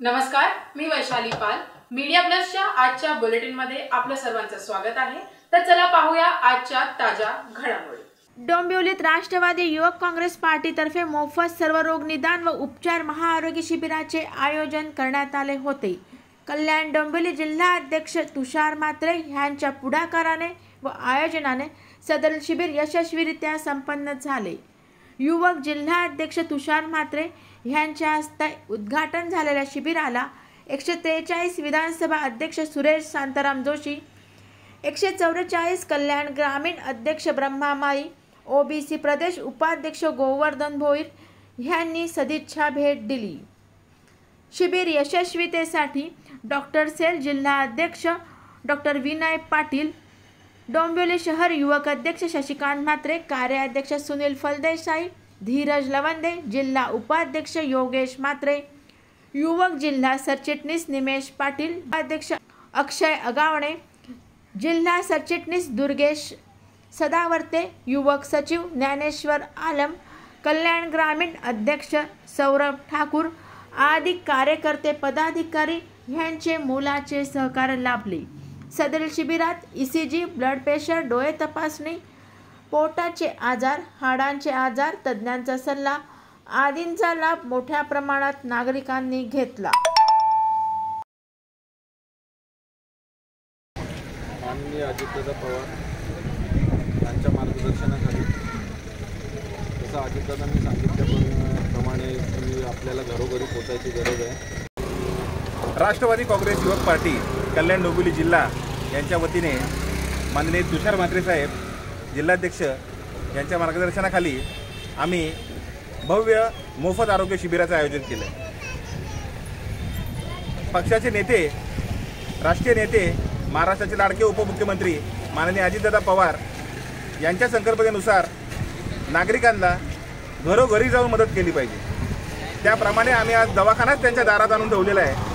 नमस्कार मी वैशाली पाल. मीडिया प्लसच्या आजच्या बुलेटिनमध्ये आपलं सर्वांचं स्वागत आहे. तर चला पाहूया आजच्या ताज्या घडामोडी. डोंबिवलीत राष्ट्रवादी युवक काँग्रेस पार्टीतर्फे मोफत सर्वरोग निदान व उपचार महाआरोग्य शिबिराचे आयोजन करण्यात आले होते. कल्याण डोंबिवली जिल्हा अध्यक्ष तुषार मात्रे ह्यांच्या पुढाकाराने व आयोजनाने सदर शिबिर यशस्वीरित्या संपन्न झाले. युवक जिल्हा अध्यक्ष तुषार मात्रे यांच्या हस्ते उद्घाटन झालेल्या शिबिराला एकशे त्रेचाळीस विधानसभा अध्यक्ष सुरेश शांताराम जोशी एकशे चौवेचाळीस कल्याण ग्रामीण अध्यक्ष ब्रह्मामाई ओबीसी प्रदेश उपाध्यक्ष गोवर्धन भोईर यांनी सदिच्छा भेट दिली. शिबिर यशस्वीतेसाठी डॉक्टर सेल जिल्हा अध्यक्ष डॉक्टर विनय पाटील डोंबिवली शहर युवक अध्यक्ष शशिकांत म्हात्रे कार्याध्यक्ष सुनील फलदेसाई धीरज लवंदे जिल्हा उपाध्यक्ष योगेश म्हात्रे युवक जिल्हा सरचिटणीस निमेश पाटील उपाध्यक्ष अक्षय अगावणे जिल्हा सरचिटणीस दुर्गेश सदावर्ते युवक सचिव ज्ञानेश्वर आलम कल्याण ग्रामीण अध्यक्ष सौरभ ठाकूर आदी कार्यकर्ते पदाधिकारी यांचे मोलाचे सहकार्य लाभले. सदर शिबिरात E C G blood pressure डोळे तपासणी पोटाचे आजार हाडांचे आजार तज्ज्ञांचा सल्ला आदींचा लाभ मोठ्या प्रमाणात नागरिकांनी घेतला. माननीय अजितदादा पवार यांच्या मार्गदर्शनाखाली जसं अजितदादांनी सांगितल्याप्रमाणे की आपल्याला घरोघरी पोचायची गरज आहे. राष्ट्रवादी काँग्रेस युवक पार्टी कल्याण डोंबिवली जिल्हा यांच्या वतीने माननीय तुषार म्हात्रे साहेब जिल्हाध्यक्ष यांच्या मार्गदर्शनाखाली आम्ही भव्य मोफत आरोग्य शिबिराचं आयोजन केलं. पक्षाचे नेते राष्ट्रीय नेते महाराष्ट्राचे लाडके उपमुख्यमंत्री माननीय अजितदादा पवार यांच्या संकल्पनेनुसार नागरिकांना घरोघरी जाऊन मदत केली पाहिजे. त्याप्रमाणे आम्ही आज दवाखानाच त्यांच्या दारात आणून ठेवलेला आहे.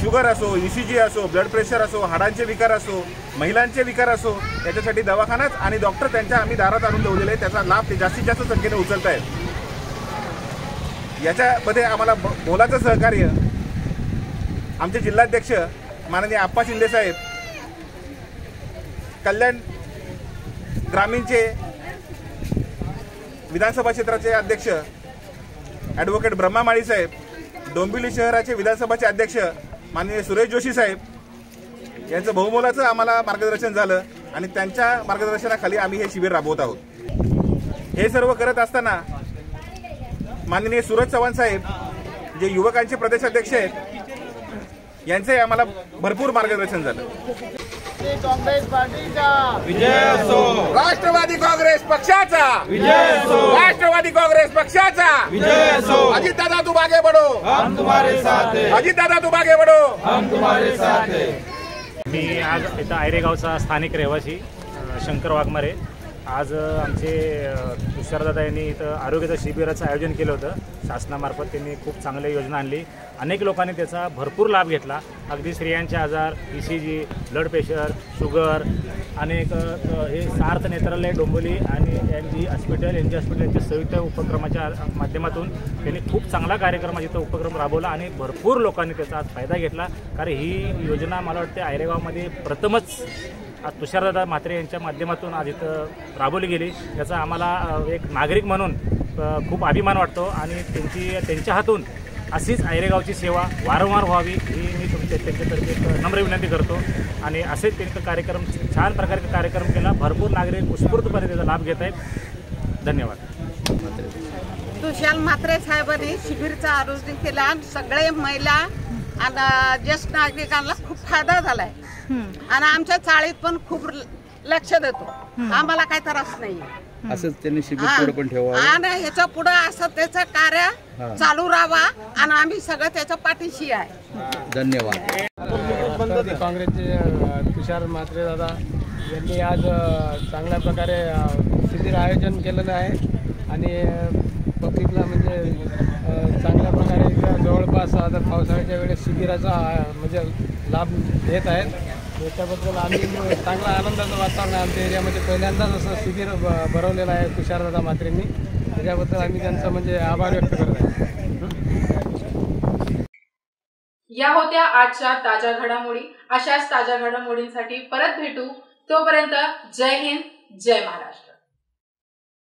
शुगर असो ई सी जी असो ब्लड प्रेशर असो हाडांचे विकार असो महिलांचे विकार असो याच्यासाठी दवाखानाच आणि डॉक्टर त्यांच्या आम्ही दारात आणून ठेवलेले आहे त्याचा लाभ ते जास्तीत जास्त संख्येने उचलत आहेत याच्यामध्ये आम्हाला बोलाचं सहकार्य आमचे जिल्हाध्यक्ष माननीय आप्पा शिंदे साहेब कल्याण ग्रामीणचे विधानसभा क्षेत्राचे अध्यक्ष ॲडव्होकेट ब्रह्मा माळी साहेब डोंबिवली शहराचे विधानसभाचे अध्यक्ष माननीय सुरेश जोशी साहेब यांचं बहुमोलाचं आम्हाला मार्गदर्शन झालं आणि त्यांच्या मार्गदर्शनाखाली आम्ही हे शिबिर राबवत आहोत. हे सर्व करत असताना माननीय सुरज चव्हाण साहेब जे युवकांचे प्रदेशाध्यक्ष आहेत यांचंही आम्हाला भरपूर मार्गदर्शन झालं. राष्ट्रवादी काँग्रेस पक्षाचा. राष्ट्रवादी काँग्रेस पक्षाचा. अजित दादा तू मागे बडो अजित दादा तू मागे बडो मी आज इथं आयरेगावचा स्थानिक रहिवासी शंकर वाघमारे. आज आमचे तुषारदादा यांनी इथं आरोग्याचं शिबिराचं आयोजन केलं होतं. शासनामार्फत त्यांनी खूप चांगली योजना आणली. अनेक लोकांनी त्याचा भरपूर लाभ घेतला. अगदी स्त्रियांचे आजार E C G blood pressure sugar अनेक हे सार्थ नेत्रालय डोंबोली आणि N G hospital N G hospital यांच्या संयुक्त उपक्रमाच्या माध्यमातून त्यांनी खूप चांगला कार्यक्रम इथं उपक्रम राबवला आणि भरपूर लोकांनी त्याचा आज फायदा घेतला. कारण ही योजना मला वाटते आयरेगावमध्ये प्रथमच आज तुषारदादा म्हात्रे यांच्या माध्यमातून आज इथं राबवली गेली. याचा आम्हाला एक नागरिक म्हणून खूप अभिमान वाटतो आणि त्यांची त्यांच्या हातून अशीच आयरेगावची सेवा वारंवार व्हावी ही मी तुमच्या त्यांच्यातर्फे एक नम्र विनंती करतो. आणि असेच त्यांचा कार्यक्रम छान प्रकारे कार्यक्रम केला. भरपूर नागरिक उत्स्फूर्तपणे त्याचा लाभ घेत आहेत. धन्यवाद. तुषार म्हात्रे साहेबांनी शिबिरचं आयोजन केलं आणि सगळे महिला आणि ज्येष्ठ नागरिकांना खूप फायदा झालाय. आणि आमच्या चाळीत पण खूप लक्ष देतो. आम्हाला काही त्रास नाही असंच त्यांनी शिबिर पुढे पण ठेवा आणि ह्याच्या पुढे असं त्याचं कार्य चालू राहावा आणि आम्ही सगळं त्याच्या पाठीशी आहे. धन्यवाद. काँग्रेसचे तुषार म्हात्रे दादा यांनी आज चांगल्या प्रकारे शिबिर आयोजन केलेलं आहे. आणि पब्लिकला म्हणजे चांगल्या प्रकारे जवळपास आता पावसाळ्याच्या वेळेस शिबिराचा म्हणजे लाभ घेत आहेत. याच्याबद्दल आम्ही चांगला आनंदाचं वातावरण आहे आमच्या एरियामध्ये. पहिल्यांदाच असं शिबिर भरवलेलं आहे तुषारदादा म्हात्रेंनी. त्याच्याबद्दल आम्ही त्यांचा म्हणजे आभार व्यक्त करत आहे. या होत्या आजच्या ताज्या घडामोडी. अशाच ताज्या घडामोडींसाठी परत भेटू. तोपर्यंत जय हिंद जय महाराष्ट्र.